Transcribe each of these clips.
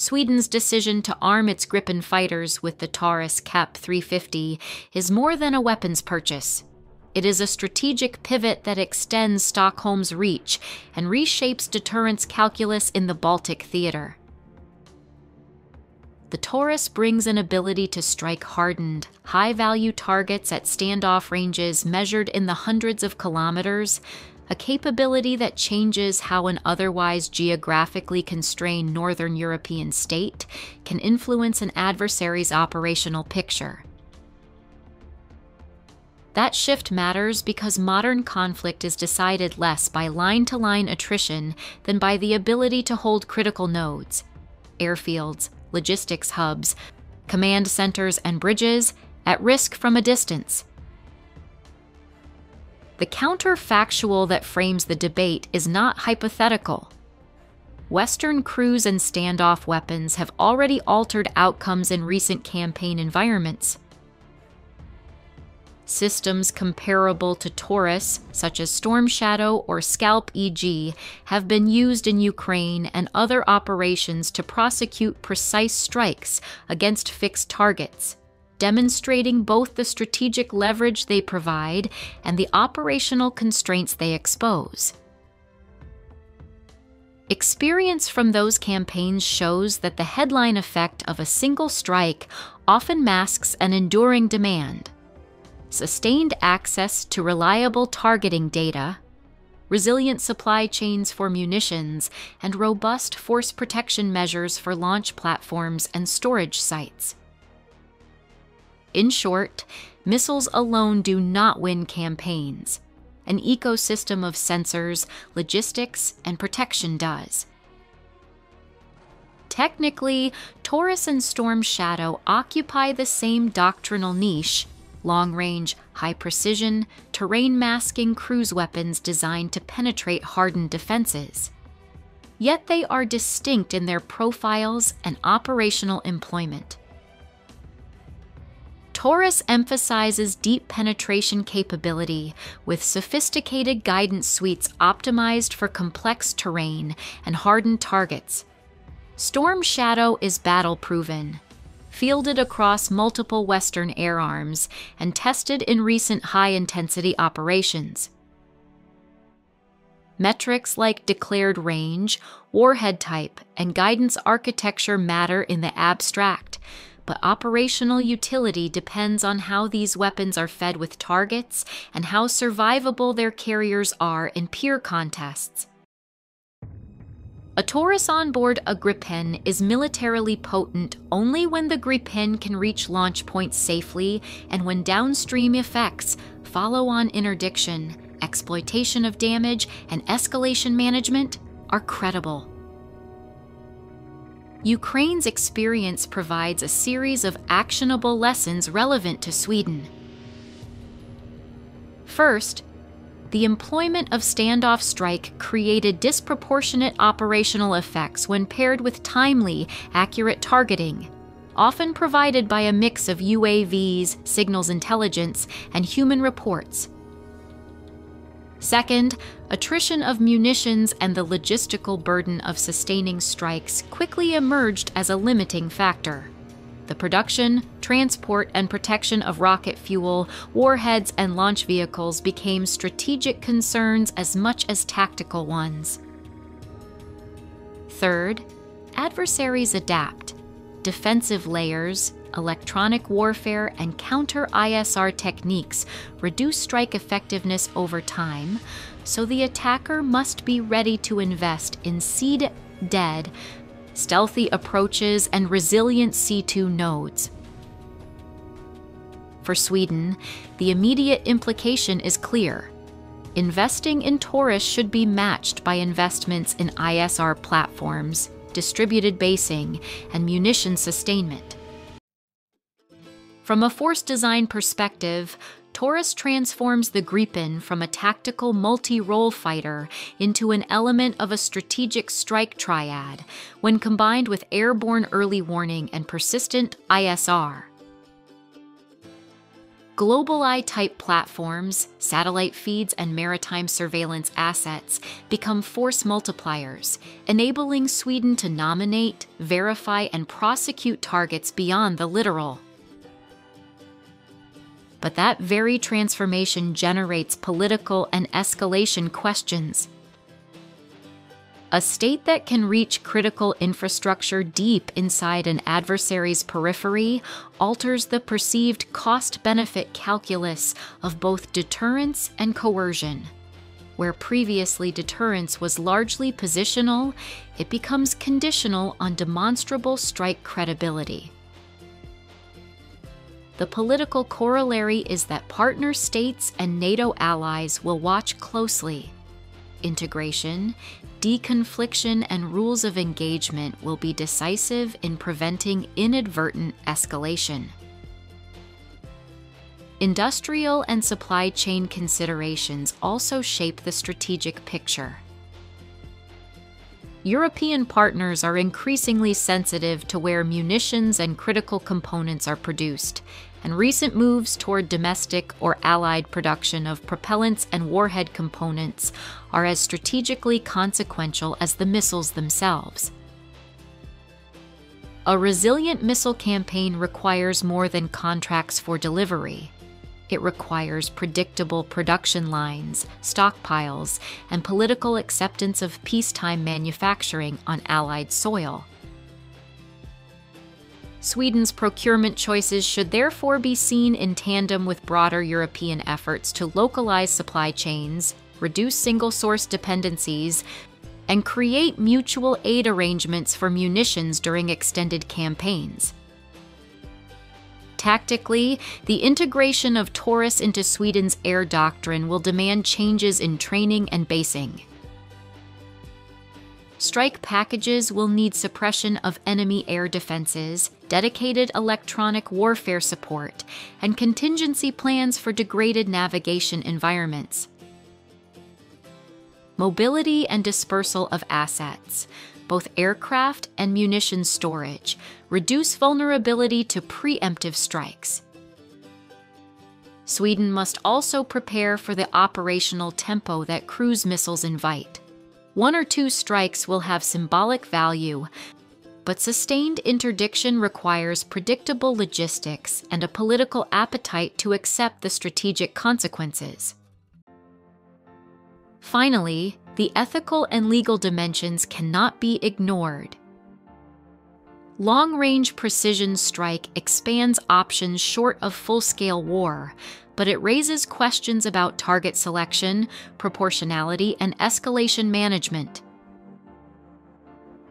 Sweden's decision to arm its Gripen fighters with the Taurus KEPD 350 is more than a weapons purchase. It is a strategic pivot that extends Stockholm's reach and reshapes deterrence calculus in the Baltic theater. The Taurus brings an ability to strike hardened, high value targets at standoff ranges measured in the hundreds of kilometers a capability that changes how an otherwise geographically constrained Northern European state can influence an adversary's operational picture. That shift matters because modern conflict is decided less by line to line attrition than by the ability to hold critical nodes, airfields, logistics hubs, command centers, and bridges at risk from a distance. The counterfactual that frames the debate is not hypothetical. Western cruise and standoff weapons have already altered outcomes in recent campaign environments. Systems comparable to Taurus, such as Storm Shadow or Scalp EG, have been used in Ukraine and other operations to prosecute precise strikes against fixed targets demonstrating both the strategic leverage they provide and the operational constraints they expose. Experience from those campaigns shows that the headline effect of a single strike often masks an enduring demand. Sustained access to reliable targeting data, resilient supply chains for munitions, and robust force protection measures for launch platforms and storage sites. In short, missiles alone do not win campaigns. An ecosystem of sensors, logistics, and protection does. Technically, Taurus and Storm Shadow occupy the same doctrinal niche long range, high precision, terrain masking cruise weapons designed to penetrate hardened defenses. Yet they are distinct in their profiles and operational employment. Taurus emphasizes deep penetration capability with sophisticated guidance suites optimized for complex terrain and hardened targets. Storm Shadow is battle proven, fielded across multiple Western air arms, and tested in recent high intensity operations. Metrics like declared range, warhead type, and guidance architecture matter in the abstract, but operational utility depends on how these weapons are fed with targets and how survivable their carriers are in peer contests. A Taurus on board a Gripen is militarily potent only when the Gripen can reach launch points safely and when downstream effects, follow on interdiction, exploitation of damage, and escalation management are credible. Ukraine's experience provides a series of actionable lessons relevant to Sweden. First, the employment of standoff strike created disproportionate operational effects when paired with timely, accurate targeting, often provided by a mix of UAVs, signals intelligence, and human reports Second, attrition of munitions and the logistical burden of sustaining strikes quickly emerged as a limiting factor. The production, transport, and protection of rocket fuel, warheads, and launch vehicles became strategic concerns as much as tactical ones. Third, adversaries adapt. Defensive layers, electronic warfare, and counter ISR techniques reduce strike effectiveness over time, so the attacker must be ready to invest in SEAD DEAD, stealthy approaches, and resilient C2 nodes. For Sweden, the immediate implication is clear. Investing in Taurus should be matched by investments in ISR platforms, distributed basing, and munition sustainment. From a force design perspective, Taurus transforms the Gripen from a tactical multi role fighter into an element of a strategic strike triad when combined with airborne early warning and persistent ISR. GlobalEye type platforms, satellite feeds, and maritime surveillance assets become force multipliers, enabling Sweden to nominate, verify, and prosecute targets beyond the littoral. But that very transformation generates political and escalation questions. A state that can reach critical infrastructure deep inside an adversary's periphery alters the perceived cost benefit calculus of both deterrence and coercion. Where previously deterrence was largely positional, it becomes conditional on demonstrable strike credibility. The political corollary is that partner states and NATO allies will watch closely integration, deconfliction, and rules of engagement will be decisive in preventing inadvertent escalation. Industrial and supply chain considerations also shape the strategic picture. European partners are increasingly sensitive to where munitions and critical components are produced, and recent moves toward domestic or allied production of propellants and warhead components are as strategically consequential as the missiles themselves. A resilient missile campaign requires more than contracts for delivery. It requires predictable production lines, stockpiles, and political acceptance of peacetime manufacturing on Allied soil. Sweden's procurement choices should therefore be seen in tandem with broader European efforts to localize supply chains, reduce single source dependencies, and create mutual aid arrangements for munitions during extended campaigns. Tactically, the integration of Taurus into Sweden's air doctrine will demand changes in training and basing. Strike packages will need suppression of enemy air defenses, dedicated electronic warfare support, and contingency plans for degraded navigation environments. Mobility and dispersal of assets, both aircraft and munition storage, reduce vulnerability to preemptive strikes. Sweden must also prepare for the operational tempo that cruise missiles invite. One or two strikes will have symbolic value, but sustained interdiction requires predictable logistics and a political appetite to accept the strategic consequences. Finally, the ethical and legal dimensions cannot be ignored. Long range precision strike expands options short of full scale war, but it raises questions about target selection, proportionality, and escalation management.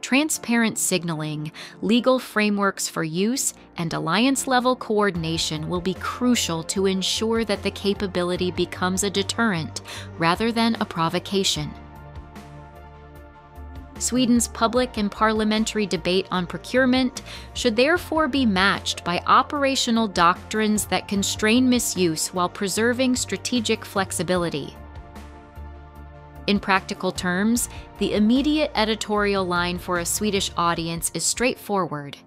Transparent signaling, legal frameworks for use, and alliance level coordination will be crucial to ensure that the capability becomes a deterrent rather than a provocation. Sweden's public and parliamentary debate on procurement should therefore be matched by operational doctrines that constrain misuse while preserving strategic flexibility. In practical terms, the immediate editorial line for a Swedish audience is straightforward.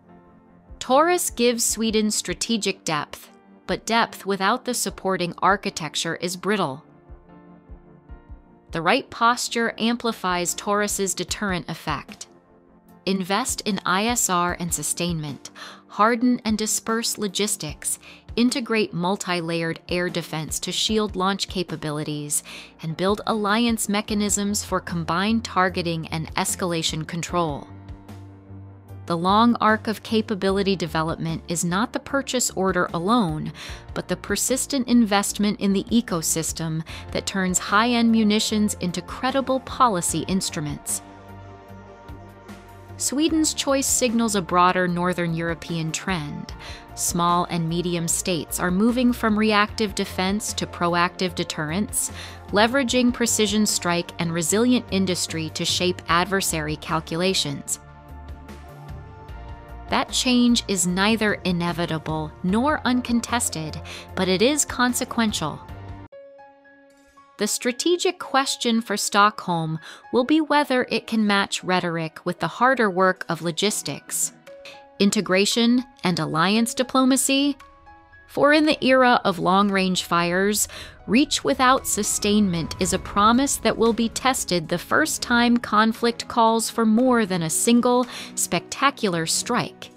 Taurus gives Sweden strategic depth, but depth without the supporting architecture is brittle. The right posture amplifies Taurus's deterrent effect. Invest in ISR and sustainment, harden and disperse logistics, integrate multi layered air defense to shield launch capabilities, and build alliance mechanisms for combined targeting and escalation control. The long arc of capability development is not the purchase order alone, but the persistent investment in the ecosystem that turns high end munitions into credible policy instruments. Sweden's choice signals a broader Northern European trend. Small and medium states are moving from reactive defense to proactive deterrence, leveraging precision strike and resilient industry to shape adversary calculations. That change is neither inevitable nor uncontested, but it is consequential. The strategic question for Stockholm will be whether it can match rhetoric with the harder work of logistics. Integration and alliance diplomacy For in the era of long range fires, reach without sustainment is a promise that will be tested the first time conflict calls for more than a single, spectacular strike.